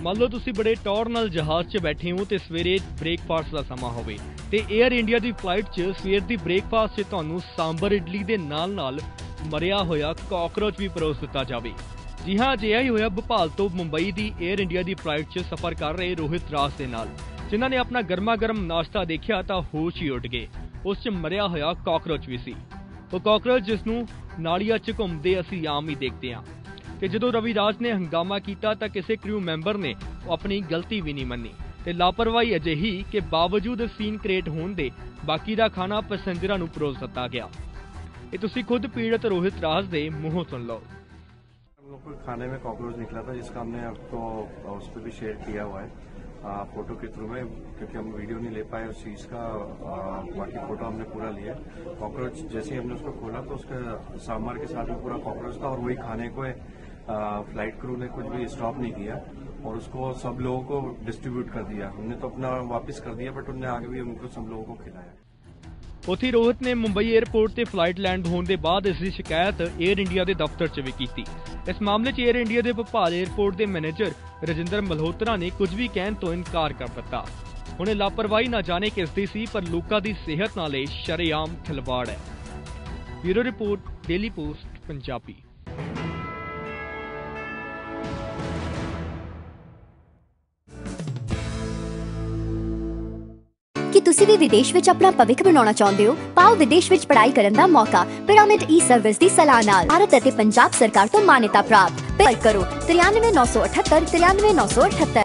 ਮੰਨ ਲਓ ਤੁਸੀਂ ਬੜੇ ਟੌਰ ਨਾਲ ਜਹਾਜ਼ 'ਚ ਬੈਠੇ ਹੋ ਤੇ ਸਵੇਰੇ ਬ੍ਰੇਕਫਾਸਟ ਦਾ ਸਮਾਂ ਹੋਵੇ, ਤੇ 에ਅਰ ਇੰਡੀਆ ਦੀ ਫਲਾਈਟ 'ਚ ਸਵੇਰ ਦੀ ਬ੍ਰੇਕਫਾਸਟ 'ਚ ਤੁਹਾਨੂੰ ਸਾਂਬਰ ਇਡਲੀ ਦੇ ਨਾਲ-ਨਾਲ ਮਰਿਆ ਹੋਇਆ ਕਾਕਰੋਚ ਵੀ ਪਰੋਸ ਦਿੱਤਾ ਜਾਵੇ। ਜੀ ਹਾਂ, ਅਜਿਹਾ ਹੀ ਹੋਇਆ ਭੋਪਾਲ ਤੋਂ ਮੁੰਬਈ ਦੀ 에ਅਰ ਇੰਡੀਆ ਦੀ ਫਲਾਈਟ 'ਚ ਸਫ਼ਰ ਕਰ ਰਹੇ ਰੋਹਿਤ ਰਾਜ ਦੇ ਨਾਲ। ਜਿਨ੍ਹਾਂ ਨੇ ਆਪਣਾ ਗਰਮਾ-ਗਰਮ ਨਾਸ਼ਤਾ ਦੇਖਿਆ ਤਾਂ ਹੋਸ਼ ਹੀ ਉੱਡ ਗਏ। ਉਸ 'ਚ ਮਰਿਆ ਹੋਇਆ ਕਾਕਰੋਚ ਵੀ ਸੀ। ਉਹ ਕਾਕਰੋਚ ਜਿਸ ਨੂੰ ਨਾਲੀਆਂ 'ਚ ਘੁੰਮਦੇ ਅਸੀਂ ਆਮ ਹੀ ਦੇਖਦੇ ਹਾਂ। ਤੇ ਜਦੋਂ ਰਵੀ ਰਾਜ ਨੇ ਹੰਗਾਮਾ ਕੀਤਾ ਤਾਂ ਕਿਸੇ ਕ੍ਰਿਊ ਮੈਂਬਰ ਨੇ ਉਹ ਆਪਣੀ ਗਲਤੀ ਵੀ ਨਹੀਂ ਮੰਨੀ ਤੇ ਲਾਪਰਵਾਹੀ ਅਜਿਹੀ ਕਿ ਬਾਵਜੂਦ ਸੀਨ ਕ੍ਰੀਏਟ ਹੋਣ ਦੇ ਬਾਕੀ ਦਾ ਖਾਣਾ ਪੈਸੇਂਜਰਾਂ ਨੂੰ ਪਰੋਸ ਦਿੱਤਾ ਗਿਆ ਇਹ ਤੁਸੀਂ ਖੁਦ ਪੀੜਤ ਰੋਹਿਤ ਰਾਜ ਦੇ ਮੂੰਹੋਂ ਸੁਣ ਲਓ हम लोग को खाने में कॉकरोच निकला था जिसका हमने आपको उस पर भी शेयर किया हुआ है आ, फोटो के थ्रू में क्योंकि हम वीडियो नहीं ले पाए उस चीज का आ, बाकी फोटो हमने पूरा लिया कॉकरोच जैसे ही हमने उसको खोला तो उसके सांभर के साथ में पूरा कॉकरोच था और वही खाने को आ, फ्लाइट क्रू ने कुछ भी स्टॉप नहीं किया और उसको सब लोगों को डिस्ट्रीब्यूट कर दिया। हमने तो अपना वापस कर दिया बट उनने आगे भी उनको सब लोगों को खिलाया। ਉਥੇ ਰੋਹਿਤ ਨੇ ਮੁੰਬਈ 에ਅਰਪੋਰਟ ਤੇ ਫਲਾਈਟ ਲੈਂਡ ਹੋਣ ਦੇ ਬਾਅਦ ਇਸ ਦੀ ਸ਼ਿਕਾਇਤ 에ਅਰ ਇੰਡੀਆ ਦੇ ਦਫ਼ਤਰ 'ਚ ਵੀ ਕੀਤੀ ਇਸ ਮਾਮਲੇ 'ਚ 에ਅਰ ਇੰਡੀਆ ਦੇ ਭੋਪਾਲ 에ਅਰਪੋਰਟ ਦੇ ਮੈਨੇਜਰ ਰਜਿੰਦਰ ਮਲਹੋਤਰਾ ਨੇ ਕੁਝ ਵੀ ਕਹਿਣ ਤੋਂ ਇਨਕਾਰ ਕਰ ਦਿੱਤਾ ਹੁਣ ਲਾਪਰਵਾਹੀ ਨਾ ਜਾਣੇ ਕਿਸ ਦੀ ਸੀ ਪਰ ਲੋਕਾਂ ਦੀ ਸਿਹਤ ਨਾਲ ਸ਼ਰੇਆਮ ਖਿਲਵਾੜ ਹੈ bureau report Daily Post Punjabi ਕੀ ਤੁਸੀਂ ਵੀ ਵਿਦੇਸ਼ ਵਿੱਚ ਆਪਣਾ ਭਵਿੱਖ ਬਣਾਉਣਾ ਚਾਹੁੰਦੇ ਹੋ ਪਾਓ ਵਿਦੇਸ਼ ਵਿੱਚ ਪੜ੍ਹਾਈ ਕਰਨ ਦਾ ਮੌਕਾ ਪਿਰਾਮਿਡ ਈ ਸਰਵਿਸ ਦੀ ਸਲਾਹ ਨਾਲ ਭਾਰਤ ਅਤੇ ਪੰਜਾਬ ਸਰਕਾਰ ਤੋਂ ਮਾਨਤਾ ਪ੍ਰਾਪਤ ਕਾਲ ਕਰੋ 93978 93978